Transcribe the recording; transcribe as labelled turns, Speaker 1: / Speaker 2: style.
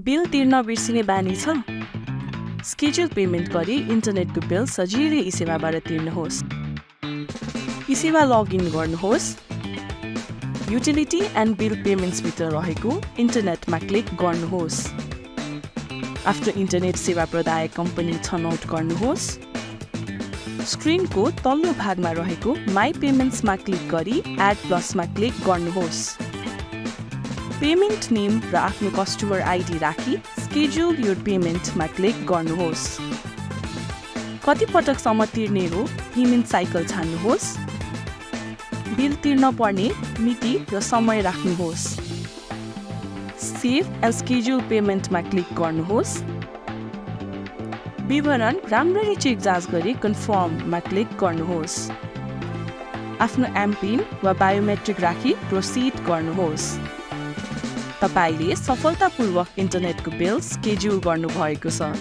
Speaker 1: Bill तिर्न बिर्सिने बानी छ? स्केड्युल पेमेन्ट गरी इन्टरनेटको बिल सजिलै ई सेवाबाट तिर्नुहोस्। ई सेवा लगइन गर्नुहोस् युटिलिटी एन्ड बिल पेमेन्ट्सभित्र रहेको इन्टरनेटमा क्लिक गर्नुहोस्। आफ्नो इन्टरनेट सेवा प्रदायक कम्पनी छनौट गर्नुहोस्। स्क्रिनको तल्लो भागमा रहेको माई पेमेन्ट्समा क्लिक गरी एड प्लसमा क्लिक गर्नुहोस्। पेमेन्ट नेम र आफ्नो कस्टमर आइडी राखी स्केड्युल योर पेमेन्टमा क्लिक गर्नुहोस्। कति पटकसम्म तिर्ने हो पेमेन्ट साइकल छान्नुहोस्। बिल तिर्न पर्ने मिति र समय राख्नुहोस्। सेभ एन्ड स्केड्युल पेमेन्टमा क्लिक गर्नुहोस्। विवरण राम्ररी चेक जाँच गरी कन्फर्ममा क्लिक गर्नुहोस्। आफ्नो एमपिन वा बायोमेट्रिक राखी प्रोसिड गर्नुहोस्। तपाईँले सफलतापूर्वक इन्टरनेटको बिल स्केड्युल गर्नुभएको छ।